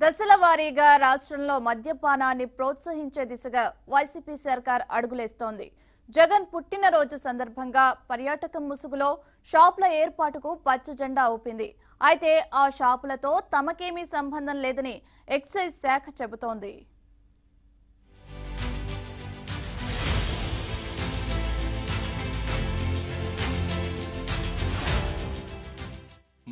దశల వారీగా రాష్ట్రంలో మద్యపానాన్ని ప్రోత్సహించే దిశగా వైసీపీ సర్కార్ అడుగులేస్తోంది. జగన్ పుట్టినరోజు సందర్భంగా పర్యాటకం ముసుగులో షాపుల ఏర్పాటుకు పచ్చ జెండా ఊపింది. అయితే ఆ షాపులతో తమకేమీ సంబంధం లేదని ఎక్సైజ్ శాఖ చెబుతోంది.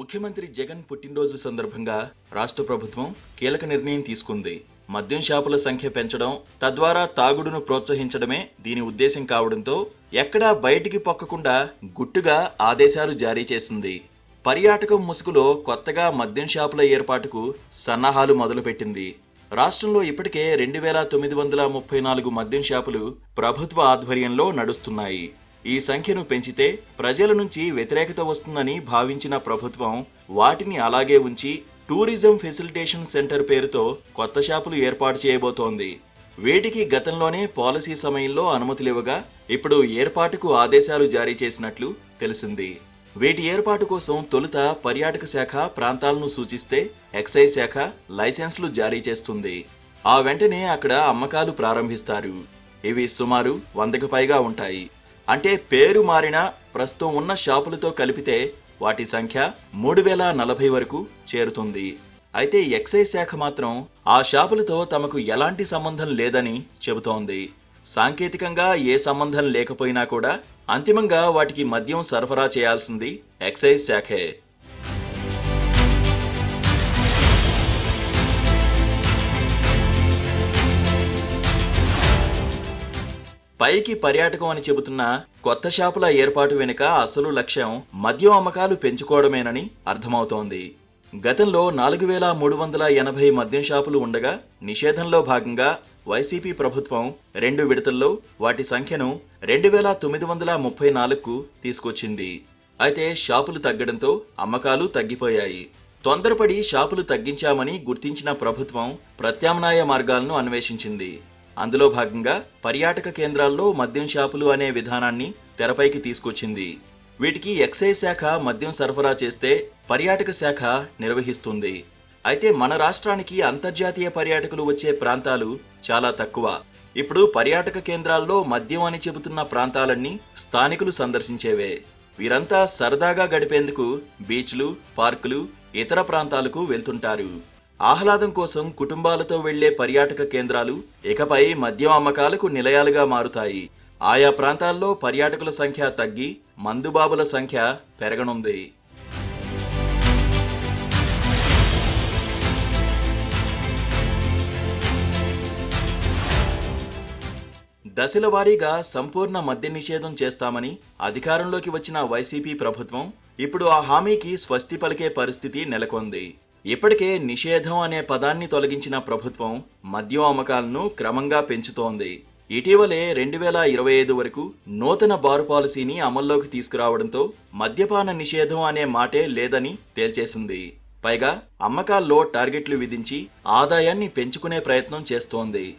ముఖ్యమంత్రి జగన్ పుట్టినరోజు సందర్భంగా రాష్ట్ర ప్రభుత్వం కీలక నిర్ణయం తీసుకుంది. మద్యం షాపుల సంఖ్య పెంచడం తద్వారా తాగుడును ప్రోత్సహించడమే దీని ఉద్దేశం కావడంతో ఎక్కడా బయటికి పొక్కకుండా గుట్టుగా ఆదేశాలు జారీ చేసింది. పర్యాటకం ముసుగులో కొత్తగా మద్యం షాపుల ఏర్పాటుకు సన్నాహాలు మొదలుపెట్టింది. రాష్ట్రంలో ఇప్పటికే రెండు వేల తొమ్మిది వందల ముప్పై నాలుగు మద్యం షాపులు ప్రభుత్వ ఆధ్వర్యంలో నడుస్తున్నాయి. ఈ సంఖ్యను పెంచితే ప్రజల నుంచి వ్యతిరేకత వస్తుందని భావించిన ప్రభుత్వం వాటిని అలాగే ఉంచి టూరిజం ఫెసిలిటేషన్ సెంటర్ పేరుతో కొత్త షాపులు ఏర్పాటు చేయబోతోంది. వీటికి గతంలోనే పాలసీ సమయంలో అనుమతులివ్వగా ఇప్పుడు ఏర్పాటుకు ఆదేశాలు జారీ చేసినట్లు తెలిసింది. వీటి ఏర్పాటు కోసం తొలుత పర్యాటక శాఖ ప్రాంతాలను సూచిస్తే ఎక్సైజ్ శాఖ లైసెన్సులు జారీ చేస్తుంది. ఆ వెంటనే అక్కడ అమ్మకాలు ప్రారంభిస్తారు. ఇవి సుమారు వందకు పైగా ఉంటాయి. అంటే పేరు మారిన ప్రస్తుతం ఉన్న షాపులతో కలిపితే వాటి సంఖ్య మూడు వేల నలభై వరకు చేరుతుంది. అయితే ఎక్సైజ్ శాఖ మాత్రం ఆ షాపులతో తమకు ఎలాంటి సంబంధం లేదని చెబుతోంది. సాంకేతికంగా ఏ సంబంధం లేకపోయినా కూడా అంతిమంగా వాటికి మద్యం సరఫరా చేయాల్సింది ఎక్సైజ్ శాఖే. పైకి పర్యాటకం అని చెబుతున్న కొత్త షాపుల ఏర్పాటు వెనుక అసలు లక్ష్యం మద్యం అమ్మకాలు పెంచుకోవడమేనని అర్థమవుతోంది. గతంలో నాలుగు వేల మూడు వందల ఎనభై మద్యం షాపులు ఉండగా నిషేధంలో భాగంగా వైసీపీ ప్రభుత్వం రెండు విడతల్లో వాటి సంఖ్యను రెండు వేల తొమ్మిది వందల ముప్పై నాలుగుకు తీసుకొచ్చింది. అయితే షాపులు తగ్గడంతో అమ్మకాలు తగ్గిపోయాయి. తొందరపడి షాపులు తగ్గించామని గుర్తించిన ప్రభుత్వం ప్రత్యామ్నాయ మార్గాలను అన్వేషించింది. అందులో భాగంగా పర్యాటక కేంద్రాల్లో మద్యం షాపులు అనే విధానాన్ని తెరపైకి తీసుకొచ్చింది. వీటికి ఎక్సైజ్ శాఖ మద్యం సరఫరా చేస్తే పర్యాటక శాఖ నిర్వహిస్తుంది. అయితే మన రాష్ట్రానికి అంతర్జాతీయ పర్యాటకులు వచ్చే ప్రాంతాలు చాలా తక్కువ. ఇప్పుడు పర్యాటక కేంద్రాల్లో మద్యం అని చెబుతున్న ప్రాంతాలన్నీ స్థానికులు సందర్శించేవే. వీరంతా సరదాగా గడిపేందుకు బీచ్లు పార్కులు ఇతర ప్రాంతాలకు వెళ్తుంటారు. ఆహ్లాదం కోసం కుటుంబాలతో వెళ్ళే పర్యాటక కేంద్రాలు ఇకపై మద్యం అమ్మకాలకు నిలయాలుగా మారుతాయి. ఆయా ప్రాంతాల్లో పర్యాటకుల సంఖ్య తగ్గి మందుబాబుల సంఖ్య పెరగనుంది. దశల వారీగా సంపూర్ణ మద్య నిషేధం చేస్తామని అధికారంలోకి వచ్చిన వైసీపీ ప్రభుత్వం ఇప్పుడు ఆ హామీకి స్వస్తి పలికే పరిస్థితి నెలకొంది. ఇప్పటికే నిషేధం అనే పదాన్ని తొలగించిన ప్రభుత్వం మద్యం అమ్మకాలను క్రమంగా పెంచుతోంది. ఇటీవలే రెండు వేల ఇరవై ఐదు వరకు నూతన బారు పాలసీని అమల్లోకి తీసుకురావడంతో మద్యపాన నిషేధం అనే మాటే లేదని తేల్చేసింది. పైగా అమ్మకాల్లో టార్గెట్లు విధించి ఆదాయాన్ని పెంచుకునే ప్రయత్నం చేస్తోంది.